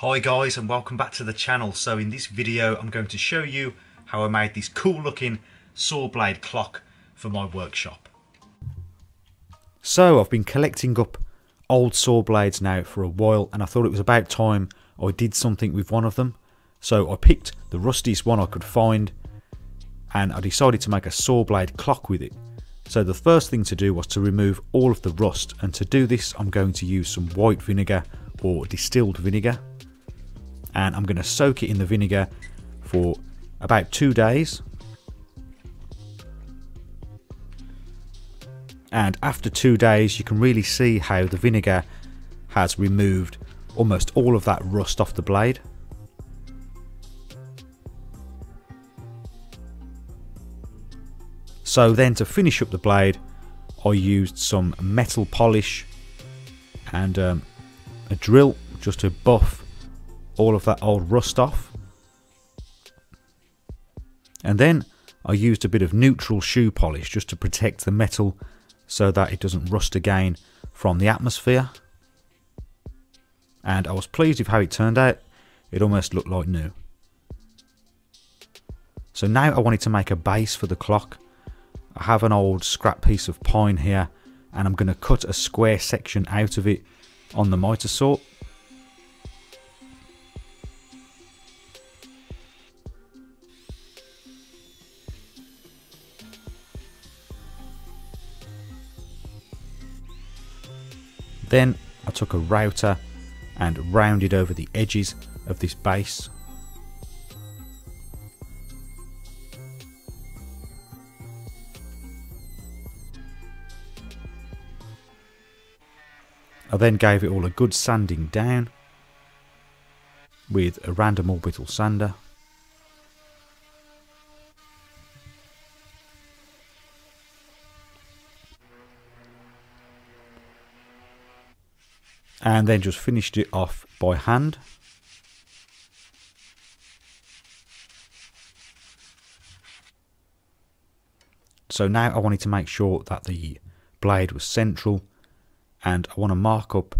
Hi guys and welcome back to the channel. So in this video I'm going to show you how I made this cool looking saw blade clock for my workshop. So I've been collecting up old saw blades now for a while and I thought it was about time I did something with one of them. So I picked the rustiest one I could find and I decided to make a saw blade clock with it. So the first thing to do was to remove all of the rust and to do this I'm going to use some white vinegar or distilled vinegar and I'm going to soak it in the vinegar for about two days. And after two days you can really see how the vinegar has removed almost all of that rust off the blade. So then to finish up the blade, I used some metal polish and um, a drill just to buff all of that old rust off. And then I used a bit of neutral shoe polish just to protect the metal so that it doesn't rust again from the atmosphere. And I was pleased with how it turned out. It almost looked like new. So now I wanted to make a base for the clock I have an old scrap piece of pine here and I'm going to cut a square section out of it on the miter saw. Then I took a router and rounded over the edges of this base I then gave it all a good sanding down with a random orbital sander. And then just finished it off by hand. So now I wanted to make sure that the blade was central. And I want to mark up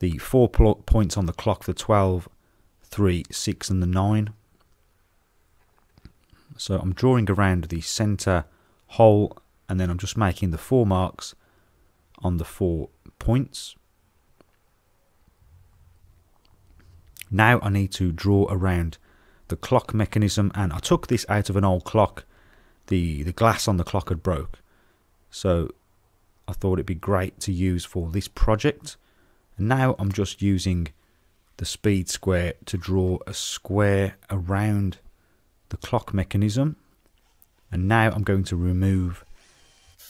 the four points on the clock the 12 3 6 and the 9 so I'm drawing around the center hole and then I'm just making the four marks on the four points now I need to draw around the clock mechanism and I took this out of an old clock the the glass on the clock had broke so I thought it'd be great to use for this project. And now I'm just using the speed square to draw a square around the clock mechanism. And now I'm going to remove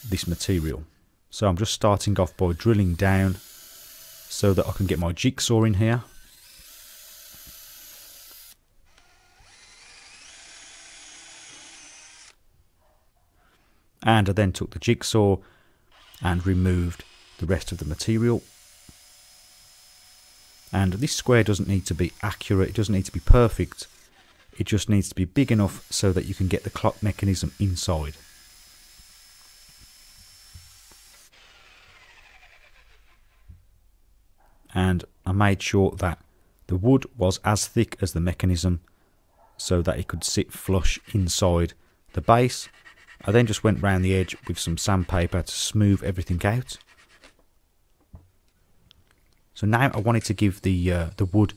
this material. So I'm just starting off by drilling down so that I can get my jigsaw in here. And I then took the jigsaw and removed the rest of the material. And this square doesn't need to be accurate, it doesn't need to be perfect, it just needs to be big enough so that you can get the clock mechanism inside. And I made sure that the wood was as thick as the mechanism so that it could sit flush inside the base I then just went round the edge with some sandpaper to smooth everything out. So now I wanted to give the uh, the wood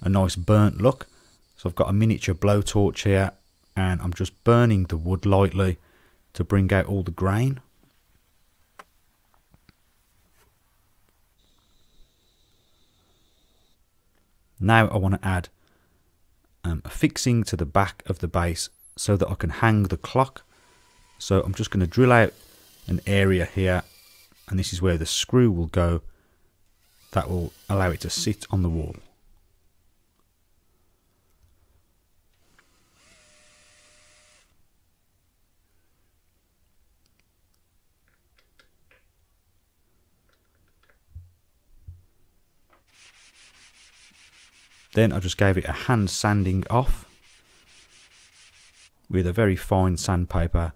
a nice burnt look. So I've got a miniature blowtorch here and I'm just burning the wood lightly to bring out all the grain. Now I want to add um, a fixing to the back of the base so that I can hang the clock so I'm just going to drill out an area here and this is where the screw will go that will allow it to sit on the wall. Then I just gave it a hand sanding off with a very fine sandpaper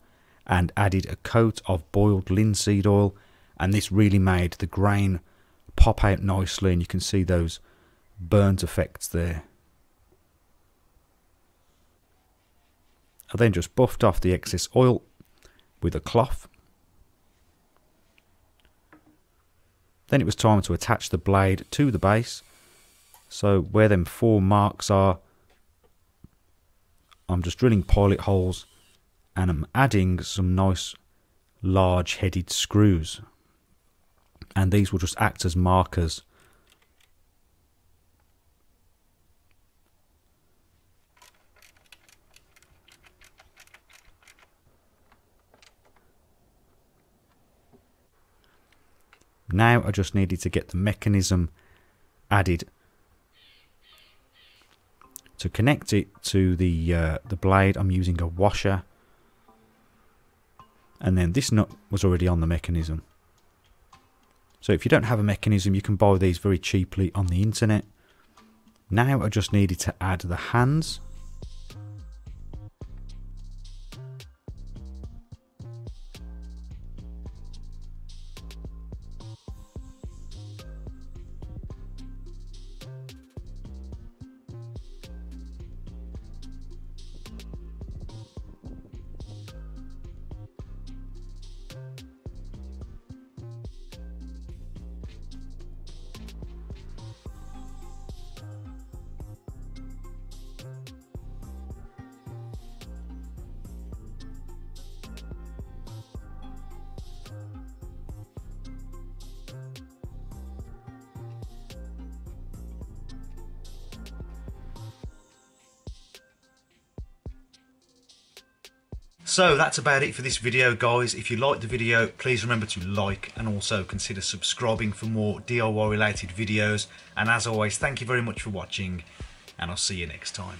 and added a coat of boiled linseed oil and this really made the grain pop out nicely and you can see those burnt effects there. I then just buffed off the excess oil with a cloth. Then it was time to attach the blade to the base. So where them four marks are, I'm just drilling pilot holes and I'm adding some nice large headed screws. And these will just act as markers. Now I just needed to get the mechanism added to connect it to the uh, the blade. I'm using a washer and then this nut was already on the mechanism. So if you don't have a mechanism you can buy these very cheaply on the internet. Now I just needed to add the hands So that's about it for this video guys. If you liked the video, please remember to like and also consider subscribing for more DIY related videos. And as always, thank you very much for watching and I'll see you next time.